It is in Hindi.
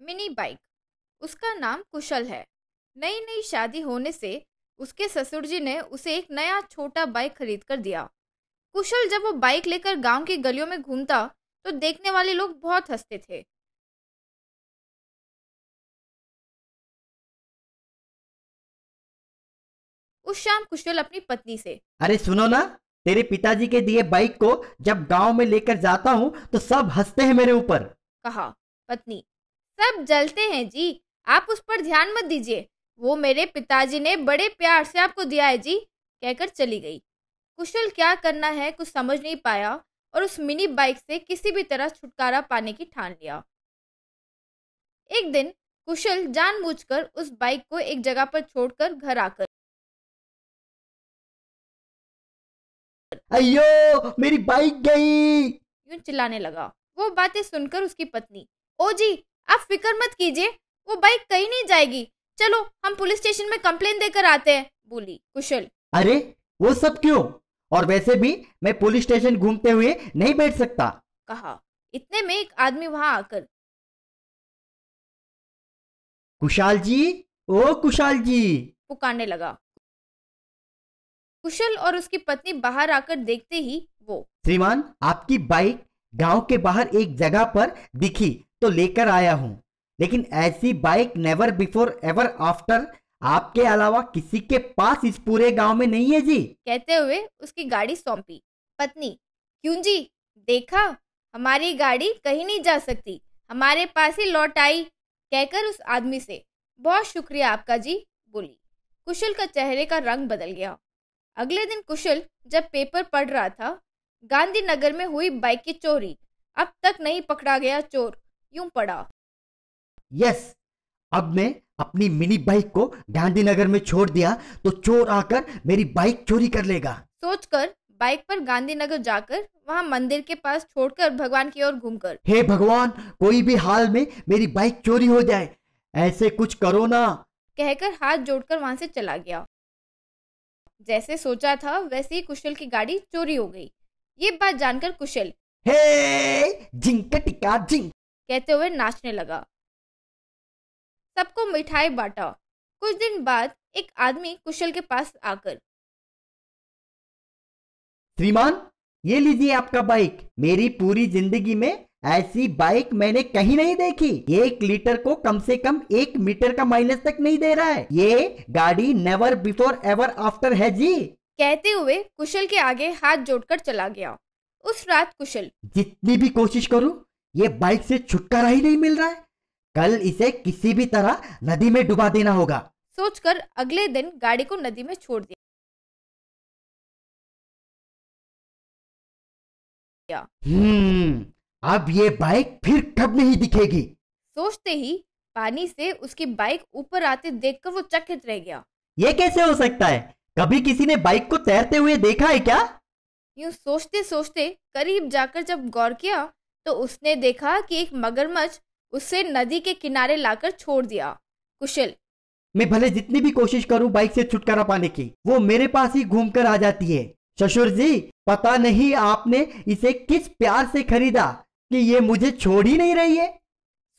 Mini bike. उसका नाम कुशल है। नई नई शादी होने से उसके ससुर जी ने उसे एक नया छोटा बाइक खरीद कर दिया। कुशल जब वो बाइक लेकर गाँव की गलियों में घूमता तो देखने वाले लोग बहुत हँसते थे। उस शाम कुशल अपनी पत्नी से अरे सुनो ना तेरे पिताजी के दिए बाइक को जब गाँव में लेकर जाता हूँ तो सब हँसते हैं मेरे ऊपर। कहा पत्नी सब जलते हैं जी। आप उस पर ध्यान मत दीजिए। वो मेरे पिताजी ने बड़े प्यार से आपको दिया है जी कहकर चली गई। कुशल क्या करना है कुछ समझ नहीं पाया और उस मिनी बाइक से किसी भी तरह छुटकारा पाने की ठान लिया। एक दिन कुशल जानबूझकर उस बाइक को एक जगह पर छोड़कर घर आकर अयो मेरी बाइक गई। यूँ चिल्लाने लगा। वो बातें सुनकर उसकी पत्नी ओ जी आप फ़िक्र मत कीजिए वो बाइक कहीं नहीं जाएगी। चलो हम पुलिस स्टेशन में कंप्लेन देकर आते हैं बोली कुशल। अरे वो सब क्यों? और वैसे भी मैं पुलिस स्टेशन घूमते हुए नहीं बैठ सकता। कहा। इतने में एक आदमी वहाँ आकर कुशाल जी? ओ कुशाल जी। पुकारने लगा। कुशल और उसकी पत्नी बाहर आकर देखते ही वो श्रीमान आपकी बाइक गाँव के बाहर एक जगह पर दिखी। तो लेकर आया हूँ। लेकिन ऐसी bike never before ever after आपके अलावा किसी के पास इस पूरे गाँव में नहीं है जी। कहते हुए उसकी गाड़ी सौंपी। पत्नी, क्यों जी? देखा, हमारी गाड़ी कहीं नहीं जा सकती। हमारे पास ही लौट आई, कहकर उस आदमी से। बहुत शुक्रिया आपका जी, बोली। कुशल का चेहरे का रंग बदल गया। अगले दिन कुशल जब पेपर पढ़ रहा था, गांधीनगर में हुई बाइक की चोरी। अब तक नहीं पकड़ा गया चोर। यूँ पड़ा। यस अब मैं अपनी मिनी बाइक को गांधीनगर में छोड़ दिया तो चोर आकर मेरी बाइक चोरी कर लेगा। सोचकर बाइक पर गांधीनगर जाकर वहाँ मंदिर के पास छोड़कर भगवान की ओर घूमकर। हे भगवान कोई भी हाल में मेरी बाइक चोरी हो जाए ऐसे कुछ करो ना। कहकर हाथ जोड़कर वहाँ से चला गया। जैसे सोचा था वैसे ही कुशल की गाड़ी चोरी हो गई। ये बात जानकर कुशल। हे जिंक टिका जिंक कहते हुए नाचने लगा। सबको मिठाई बांटा। कुछ दिन बाद एक आदमी कुशल के पास आकर श्रीमान ये लीजिए आपका बाइक मेरी पूरी ज़िंदगी में ऐसी बाइक मैंने कहीं नहीं देखी। एक लीटर को कम से कम एक मीटर का माइलेज तक नहीं दे रहा है। ये गाड़ी नेवर बिफोर एवर आफ्टर है जी। कहते हुए कुशल के आगे हाथ जोड़कर चला गया। उस रात कुशल जितनी भी कोशिश करूँ ये बाइक से छुटकारा ही नहीं मिल रहा है। कल इसे किसी भी तरह नदी में डुबा देना होगा। सोचकर अगले दिन गाड़ी को नदी में छोड़ दिया। हम्म अब ये बाइक फिर कब नहीं दिखेगी? सोचते ही पानी से उसकी बाइक ऊपर आते देखकर वो चकित रह गया। ये कैसे हो सकता है? कभी किसी ने बाइक को तैरते हुए देखा है क्या? यूँ सोचते सोचते करीब जाकर जब गौर किया तो उसने देखा कि एक मगरमच्छ उसे नदी के किनारे लाकर छोड़ दिया। कुशल। मैं भले जितनी भी कोशिश करूँ बाइक से छुटकारा पाने की, वो मेरे पास ही घूम कर आ जाती है। ससुर जी, पता नहीं आपने इसे किस प्यार से खरीदा कि ये मुझे छोड़ ही नहीं रही है?